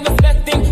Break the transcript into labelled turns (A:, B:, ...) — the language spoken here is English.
A: reflecting.